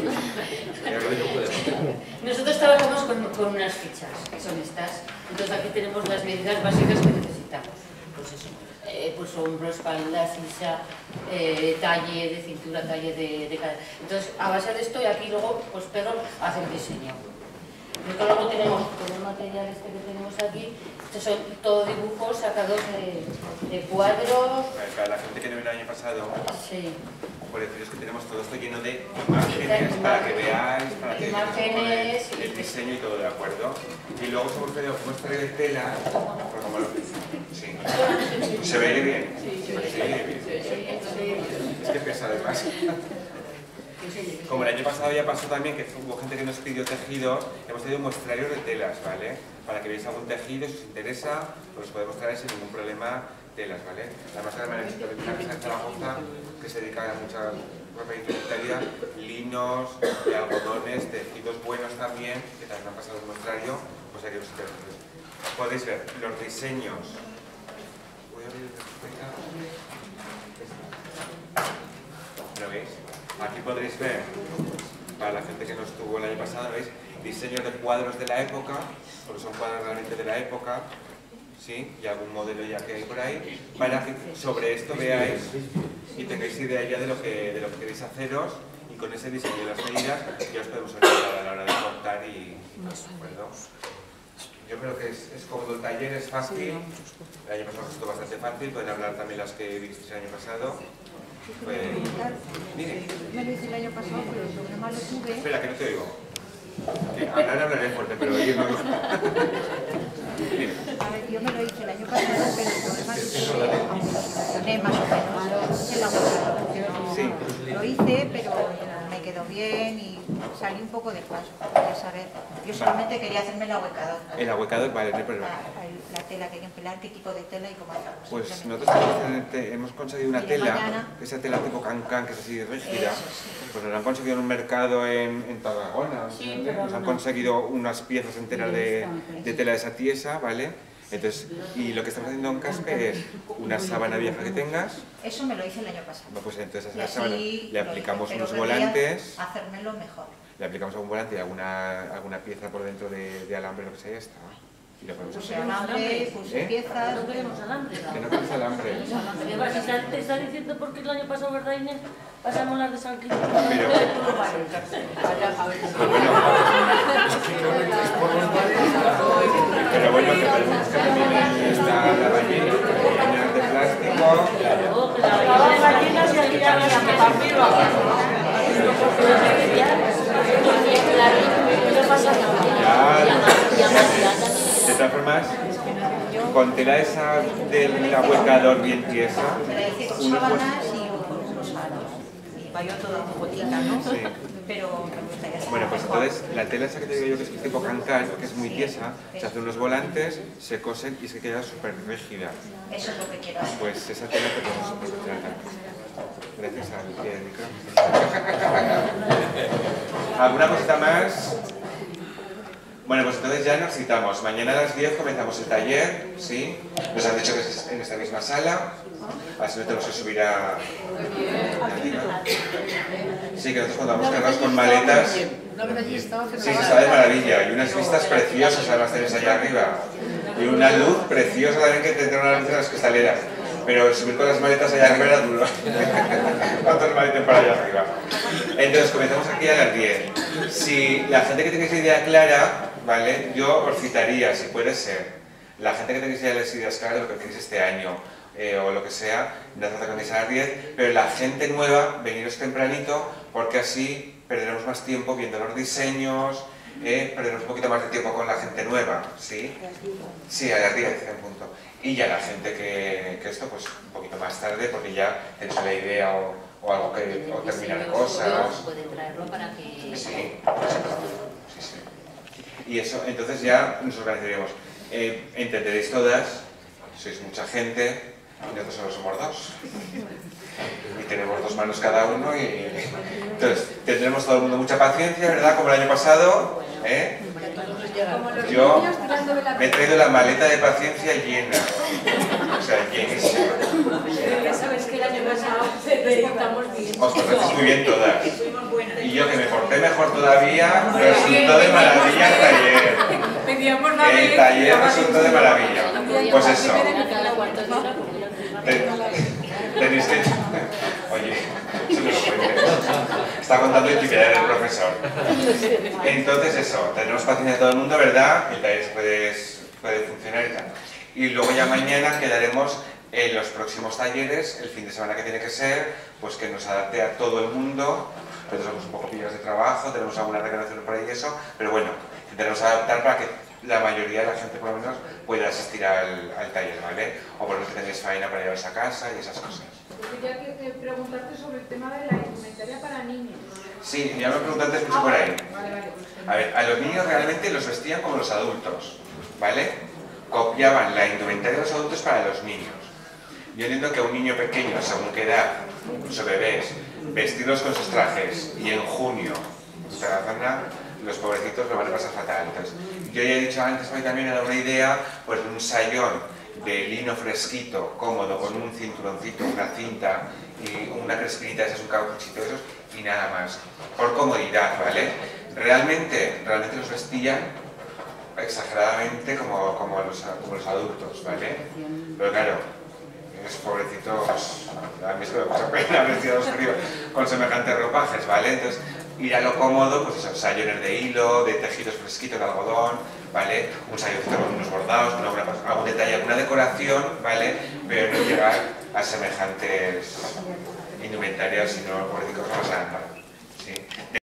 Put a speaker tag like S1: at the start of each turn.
S1: Nosotros trabajamos con, unas fichas, que son estas. Entonces aquí tenemos las medidas básicas que necesitamos. Pues eso, eh, pues hombro, espalda, sisa, eh, talle de cintura, talle de, de cada... Entonces, a base de esto, y aquí luego, pues Pedro hace el diseño. Luego tenemos todo el material este que tenemos aquí, estos son todos dibujos sacados de cuadros.
S2: Pasado,
S1: Sí.
S2: por deciros que tenemos todo esto lleno de imágenes para que veáis, para que
S1: Imágenes
S2: el, diseño y todo, ¿de acuerdo? Y luego os hemos traído, hemos traído tela, porque como lo, sí. ¿Se ve bien? Sí, se ve bien. Es que pesa además. Como el año pasado ya pasó también, que hubo gente que nos pidió tejidos, hemos traído muestrarios de telas, ¿vale? Para que veáis algún tejido, si os interesa, pues os podemos traer sin ningún problema telas, ¿vale? La María Victoria una empresa en Zaragoza que se dedica a mucha ropa indumentaria, linos, de algodones, tejidos buenos también, que también han pasado el muestrario, pues aquí os interesa. Podéis ver los diseños. Voy a abrir ¿Lo veis? Aquí podréis ver, para la gente que no estuvo el año pasado, ¿veis? Diseños de cuadros de la época, porque son cuadros realmente de la época, ¿sí? Y algún modelo ya que hay por ahí, para que sobre esto veáis y tengáis idea ya de lo que, de lo que queréis haceros y con ese diseño y las medidas ya os podemos ayudar a la hora de cortar y... ¿de? Yo creo que es, es cómodo el taller, es fácil. El año pasado resultó bastante fácil, pueden hablar también las que visteis el año pasado. Pues, mire,
S3: Me lo hice el año pasado, pero el problema lo tuve.
S2: espera, que no te oigo. Hablar hablaré fuerte, pero oír no. Dime.
S3: A ver, yo me lo hice el año pasado, pero el problema que aunque lo más o menos, en la web.
S2: Sí.
S3: Lo hice, pero bien y salí un poco de paso. Quería saber. Yo solamente quería hacerme el ahuecador.
S2: El ahuecador, vale, no hay problema.
S3: La, la tela que hay que empelar, qué tipo de tela y cómo hacerlo.
S2: Pues nosotros hemos, conseguido una tela,
S3: mañana-
S2: esa tela tipo cancán, que es así rígida,
S3: Eso, sí.
S2: pues nos la han conseguido en un mercado en, en Tarragona,
S1: Sí,
S2: ¿no? Nos han conseguido unas piezas enteras de, de tela de esa tiesa, ¿vale? Entonces, y lo que estamos haciendo en Caspe es una sábana vieja que tengas,
S3: Eso me lo hice el año pasado.
S2: pues entonces a esa sábana le aplicamos unos volantes,
S3: Hacérmelo mejor.
S2: le aplicamos algún volante y alguna, alguna pieza por dentro de, de alambre, lo que sea, ya está. Y lo ponemos
S3: Puse
S2: así.
S3: alambre, puse
S2: ¿Eh?
S3: piezas.
S4: No queremos alambre.
S2: Que no quieres alambre.
S4: Te está diciendo porque el año pasado, ¿verdad, Inés? Pasamos las de San.
S2: Pero, Pues bueno, pero bueno, que podemos que también está la ballena, ballenas de plástico.
S4: Oh, que la gallina se hacía la ¿Qué pasa?
S2: De todas formas, con tela esa bien tiesa,
S3: Me la hice con
S2: uno pues,
S3: sábanas y con unos aros. Vaya toda gotita, ¿no?
S2: Sí.
S3: Pero me gustaría hacer
S2: Bueno, pues
S3: mejor.
S2: entonces la tela esa que te digo yo que es tipo cancán, que es muy tiesa, se hacen unos volantes, se cosen y se queda súper rígida.
S3: Eso es lo que quiero hacer.
S2: Pues esa tela te podemos proporcionar también. Gracias a Lucía de micro. ¿Alguna cosita más? Bueno, pues entonces ya nos citamos. Mañana a las 10 comenzamos el taller, ¿sí? Nos han dicho que es en esta misma sala. Así no tenemos que subir a... Sí, que nosotros cuando vamos cargados con maletas... Sí, se está de maravilla. Y unas vistas preciosas además tenéis allá arriba. Y una luz preciosa también que tendrá una luz en las cristaleras. Pero subir con las maletas allá arriba era duro. ¿Cuántos maletas para allá arriba? Entonces comenzamos aquí a las 10. Si la gente que tengáis idea clara, ¿vale? Yo os citaría, si puede ser, la gente que tengáis ya las ideas claras de lo que queréis este año, eh, o lo que sea, no hace falta que a las 10, pero la gente nueva, veniros tempranito, porque así perderemos más tiempo viendo los diseños, eh, perderemos un poquito más de tiempo con la gente nueva, ¿sí? Sí, a las 10 en punto. Y ya la gente que, que esto, pues un poquito más tarde, porque ya tenéis la idea o, o algo que, o terminar cosas.
S1: Pueden traerlo para que...
S2: Sí. Y eso, entonces ya nos organizaríamos. Eh, entenderéis todas, sois mucha gente, y nosotros solo somos dos. Y tenemos dos manos cada uno y... Entonces, tendremos todo el mundo mucha paciencia, ¿verdad? Como el año pasado, ¿eh? Yo me he traído la maleta de paciencia llena. O sea, llenísima.
S4: Ya sabes que el año pasado te portamos bien.
S2: Os portasteis muy bien todas. Y yo que me porté mejor todavía, resultó de maravilla el taller. El taller resultó de maravilla. Pues eso. Tenéis que... Oye, eso me lo cuente. Está contando intimidad del profesor. Entonces eso, tenemos paciencia de todo el mundo, ¿verdad? El taller puede, puede funcionar y tal. Y luego ya mañana quedaremos en los próximos talleres, el fin de semana que tiene que ser, pues que nos adapte a todo el mundo. Nosotros somos un poco pillos de trabajo, tenemos alguna recreación por ahí y eso, pero bueno, intentaremos adaptar para que la mayoría de la gente por lo menos pueda asistir al, taller, ¿vale? O por lo menos que tengáis faena para llevarse a casa y esas cosas.
S5: Quería que, preguntarte sobre el tema de la indumentaria para niños.
S2: Sí, ya me preguntaste escucho por ahí. Pues a ver, a los niños realmente los vestían como los adultos, ¿vale? Copiaban la indumentaria de los adultos para los niños. Yo entiendo que un niño pequeño, según qué edad, incluso bebés, vestirlos con sus trajes y en junio, los pobrecitos lo van a pasar fatal. Entonces, yo ya he dicho antes, hoy también dado una idea pues, un sayón de lino fresquito, cómodo, con un cinturoncito, una cinta y una crespinita, ese es un cauchuchito, esos, y nada más. Por comodidad, ¿vale? Realmente, realmente los vestían exageradamente como, como, los, como los adultos, ¿vale? Pero claro, es pobrecito, pues, a mí es que me pasa pena vestidos con semejantes ropajes, ¿vale? Entonces, ir a lo cómodo, pues esos sayones de hilo, de tejidos fresquitos de algodón, ¿vale? Un sayoncito con unos bordados, con alguna, algún detalle, alguna decoración, ¿vale? Pero no llegar a semejantes indumentarias, sino, cosas más ¿sí?